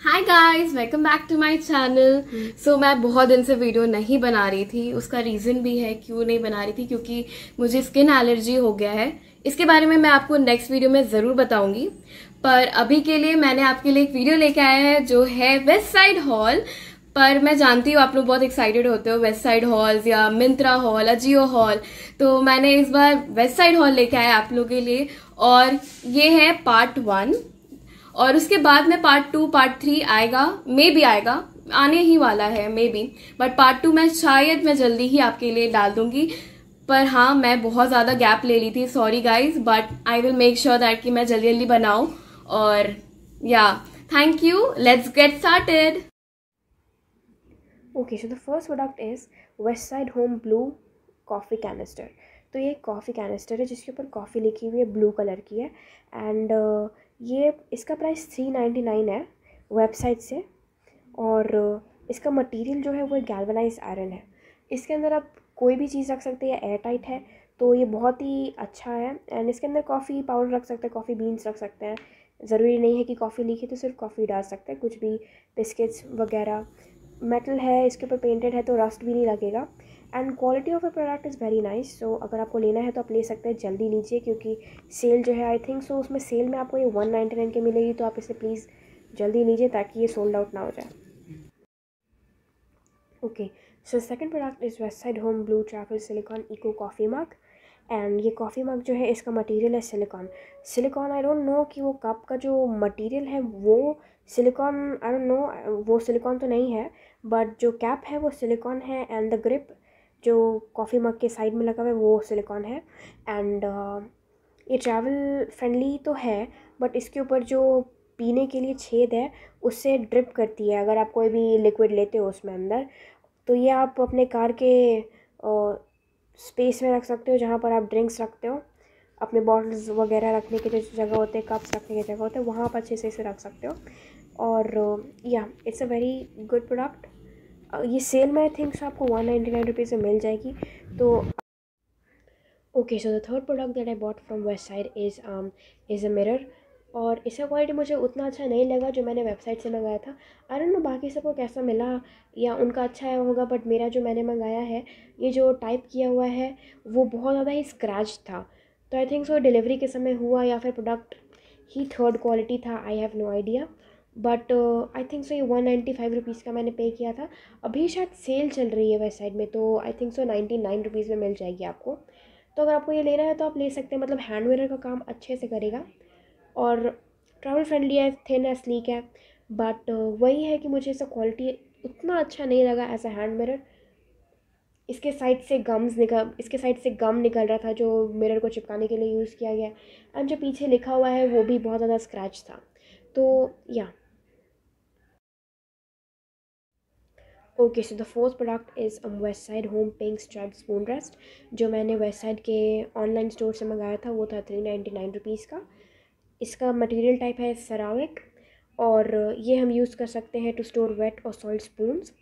Guys welcome back to my channel so मैं बहुत दिन से वीडियो नहीं बना रही थी। उसका रीज़न भी है, क्यों नहीं बना रही थी? क्योंकि मुझे स्किन एलर्जी हो गया है। इसके बारे में मैं आपको नेक्स्ट वीडियो में ज़रूर बताऊँगी। पर अभी के लिए मैंने आपके लिए एक वीडियो लेके आया है, जो है वेस्ट साइड हॉल पर मैं जानती हूँ, आप लोग बहुत एक्साइटेड होते हो वेस्ट साइड हॉल्स या मिंत्रा हॉल अजियो हॉल तो मैंने इस बार वेस्ट साइड हॉल लेके आया आप लोगों के लिए। और ये है पार्ट वन और उसके बाद में पार्ट टू पार्ट थ्री आएगा मे भी आएगा, आने ही वाला है maybe but part two मैं शायद मैं जल्दी ही आपके लिए डाल दूँगी। पर हाँ मैं बहुत ज़्यादा गैप ले ली थी sorry guys but I will make sure that कि मैं जल्दी जल्दी बनाऊँ और या thank you let's get started okay so the first product is Westside home blue coffee canister तो ये कॉफ़ी कैनिस्टर है, जिसके ऊपर कॉफ़ी लिखी हुई है ब्लू कलर की है. एंड ये इसका प्राइस थ्री नाइन्टी नाइन है वेबसाइट से और इसका मटेरियल जो है वो गैल्वनाइज आयरन है। इसके अंदर आप कोई भी चीज़ रख सकते हैं एयर टाइट है तो ये बहुत ही अच्छा है एंड इसके अंदर कॉफ़ी पाउडर रख सकते हैं कॉफ़ी बीन्स रख सकते हैं। ज़रूरी नहीं है कि कॉफ़ी लिखी तो सिर्फ़ कॉफ़ी डाल सकते हैं, कुछ भी बिस्किट्स वगैरह। मेटल है, इसके ऊपर पेंटेड है तो रस्ट भी नहीं लगेगा। And quality of the product is very nice so अगर आपको लेना है तो आप ले सकते हैं। जल्दी लीजिए, क्योंकि सेल जो है आई थिंक सो उसमें सेल में आपको ये वन नाइन्टी नाइन की मिलेगी तो आप इसे प्लीज़ जल्दी लीजिए ताकि ये सोल्ड आउट ना हो जाए। Okay so second product is Westside home blue travel silicone eco coffee mug and ये कॉफ़ी मग जो है, इसका मटेरियल है silicone silicone I don't know कि वो कप का जो मटेरियल है, वो सिलिकॉन आई डोंट नो वो सिलिकॉन तो नहीं है बट जो कैप है वो सिलिकॉन है एंड द ग्रिप जो कॉफ़ी मग के साइड में लगा हुआ है, वो सिलिकॉन है। एंड ये ट्रैवल फ्रेंडली तो है बट इसके ऊपर जो पीने के लिए छेद है, उससे ड्रिप करती है। अगर आप कोई भी लिक्विड लेते हो उसमें अंदर तो ये आप अपने कार के स्पेस में रख सकते हो, जहाँ पर आप ड्रिंक्स रखते हो। अपने बॉटल्स वगैरह रखने के जो जगह होते हैं कप्स रखने के जगह होते हैं, वहाँ पर अच्छे से इसे रख सकते हो। और या it's a very good product ये सेल में आई थिंक सो आपको वन नाइन्टी नाइन रुपीज़ में मिल जाएगी। तो okay so the third product that I bought from Westside is is a mirror और इसका क्वालिटी मुझे उतना अच्छा नहीं लगा जो मैंने वेबसाइट से मंगाया था। आई डोंट नो बाकी सबको कैसा मिला या उनका अच्छा होगा बट मेरा जो मैंने मंगाया है, ये जो टाइप किया हुआ है, वो बहुत ज़्यादा ही स्क्रैच था। तो आई थिंक सो डिलीवरी के समय हुआ या फिर प्रोडक्ट ही थर्ड क्वालिटी था I have no idea but I think so ये वन नाइन्टी फाइव रुपीज़ का मैंने पे किया था। अभी शायद सेल चल रही है वेबसाइट में तो I think so ninety nine rupees में मिल जाएगी आपको। तो अगर आपको ये लेना है तो आप ले सकते हैं मतलब हैंड वेयर का काम अच्छे से करेगा। और ट्रैवल फ्रेंडली है थिन है स्लीक है। बट uh, वही है कि मुझे इसका क्वालिटी उतना अच्छा नहीं लगा एज अ हैंड मिरर इसके साइड से गम्स निकल इसके साइड से गम निकल रहा था जो मिरर को चिपकाने के लिए यूज़ किया गया। एंड जो पीछे लिखा हुआ है वो भी बहुत ज़्यादा स्क्रैच था। तो या okay so the fourth product is Westside home pink strap spoon rest जो मैंने वेस्ट साइड के ऑनलाइन स्टोर से मंगाया था, वो था थ्री नाइन्टी नाइन रुपीज़ का। इसका मटेरियल टाइप है सराविक और ये हम यूज़ कर सकते हैं टू स्टोर वेट और सॉल्ट स्पून्स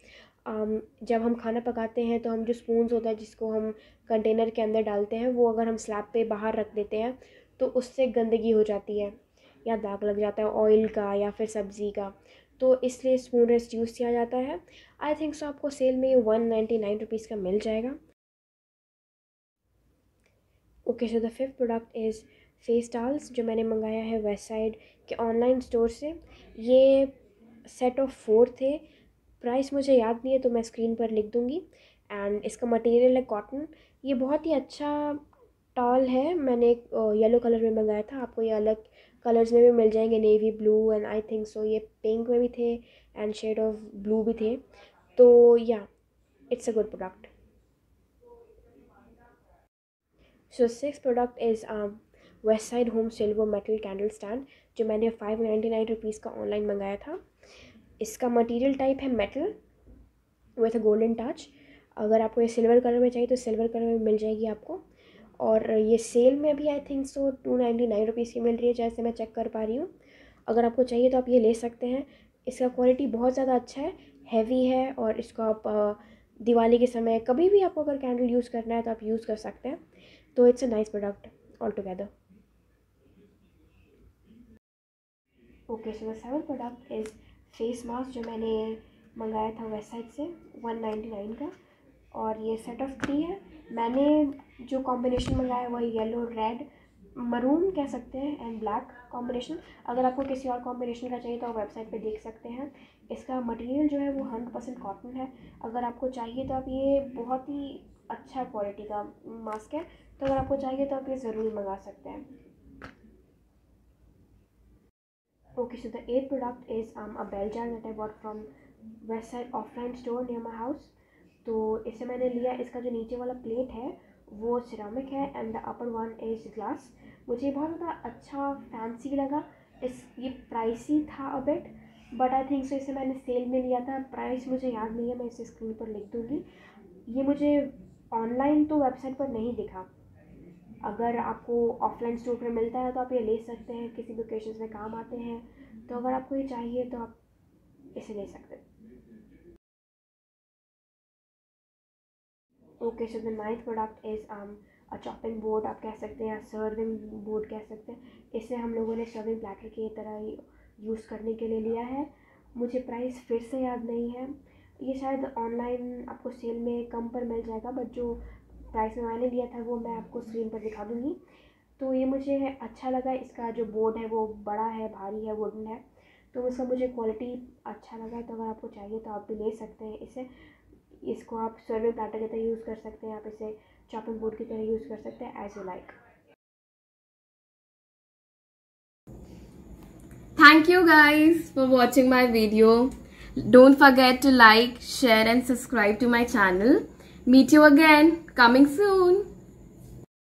जब हम खाना पकाते हैं तो हम जो स्पून्स होता है, जिसको हम कंटेनर के अंदर डालते हैं, वो अगर हम स्लैब पे बाहर रख देते हैं तो उससे गंदगी हो जाती है, या दाग लग जाता है ऑयल का या फिर सब्ज़ी का। तो इसलिए स्पून रेस्ट यूज़ किया जाता है। आई थिंक सो आपको सेल में ये वन नाइन्टी नाइन रुपीज़ का मिल जाएगा। Okay so the fifth product is face towels जो मैंने मंगाया है वेस्ट साइड के ऑनलाइन स्टोर से। ये सेट ऑफ़ फोर थे। प्राइस मुझे याद नहीं है तो मैं स्क्रीन पर लिख दूँगी। एंड इसका मटेरियल है कॉटन ये बहुत ही अच्छा टॉल है। मैंने एक येलो कलर में मंगाया था। आपको ये अलग कलर्स में भी मिल जाएँगे navy blue and I think so ये पिंक में भी थे एंड शेड ऑफ़ ब्लू भी थे। तो या it's a good product so six product is Westside home silver metal candle stand जो मैंने फाइव नाइन्टी नाइन रुपीज़ का ऑनलाइन मंगाया था। इसका मटेरियल टाइप है metal with a golden touch अगर आपको ये सिल्वर कलर में चाहिए तो सिल्वर कलर में मिल जाएगी आपको। और ये सेल में भी I think so two ninety nine rupees की मिल रही है, जैसे मैं चेक कर पा रही हूँ। अगर आपको चाहिए तो आप ये ले सकते हैं। इसका क्वालिटी बहुत ज़्यादा अच्छा है, हैवी है और इसको आप दिवाली के समय कभी भी आपको अगर कैंडल यूज़ करना है तो आप यूज़ कर सकते हैं। तो it's a nice product all together okay, so the seven product is face mask जो मैंने मंगाया था वेबसाइट से, वन नाइन्टी नाइन का। और ये सेट ऑफ़ थ्री है। मैंने जो कॉम्बिनेशन मंगाया वह येलो रेड मरून कह सकते हैं एंड ब्लैक कॉम्बिनेशन अगर आपको किसी और कॉम्बिनेशन का चाहिए तो आप वेबसाइट पे देख सकते हैं। इसका मटेरियल जो है वो हंड्रेड परसेंट कॉटन है। अगर आपको चाहिए तो आप ये बहुत ही अच्छा क्वालिटी का मास्क है। तो अगर आपको चाहिए तो आप ये ज़रूर मंगा सकते हैं। Okay so the eight product is a bell jar that I bought from website offline store near my तो इसे मैंने लिया, इसका जो नीचे वाला प्लेट है, वो सिरामिक है and the upper one is glass मुझे बहुत ज़्यादा अच्छा फैंसी लगा। इस, ये प्राइसी था a bit but I think so इसे मैंने सेल में लिया था। प्राइस मुझे याद नहीं है, मैं इसे स्क्रीन पर लिख दूँगी। ये मुझे ऑनलाइन तो वेबसाइट पर नहीं दिखा। अगर आपको ऑफलाइन स्टोर पर मिलता है तो आप ये ले सकते हैं, किसी भी ओकेशन में काम आते हैं। तो अगर आपको ये चाहिए तो आप इसे ले सकते हैं। Okay so the ninth product is chopping board आप कह सकते हैं, या सर्विंग बोर्ड कह सकते हैं। इसे हम लोगों ने सर्विंग प्लेटर की तरह यूज़ करने के लिए लिया है। मुझे प्राइस फिर से याद नहीं है। ये शायद ऑनलाइन आपको सेल में कम पर मिल जाएगा बट जो प्राइस में मैंने लिया था, वो मैं आपको स्क्रीन पर दिखा दूँगी। तो ये मुझे अच्छा लगा, इसका जो बोर्ड है, वो बड़ा है, भारी है वुडन है। तो उसका मुझे क्वालिटी अच्छा लगा तो अगर आपको चाहिए तो आप भी ले सकते हैं इसे। इसको आप सर्विंग प्लाटर की तरह यूज़ कर सकते हैं, आप इसे चॉपिंग बोर्ड की तरह यूज़ कर सकते हैं as you like thank you guys for watching my video don't forget to like share and subscribe to my channel meet you again coming soon